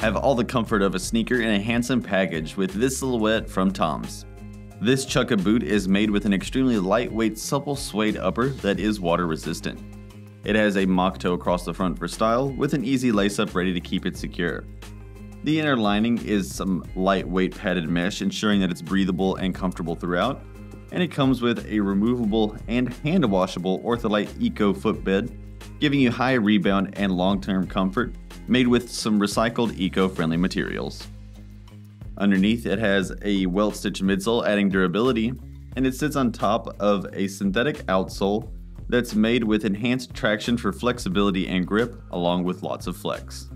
Have all the comfort of a sneaker in a handsome package with this silhouette from TOMS. This Chukka boot is made with an extremely lightweight, supple suede upper that is water resistant. It has a mock toe across the front for style, with an easy lace up ready to keep it secure. The inner lining is some lightweight padded mesh, ensuring that it's breathable and comfortable throughout. And it comes with a removable and hand washable Ortholite Eco footbed, giving you high rebound and long term comfort, made with some recycled eco friendly materials. Underneath, it has a welt stitched midsole, adding durability, and it sits on top of a synthetic outsole that's made with enhanced traction for flexibility and grip, along with lots of flex.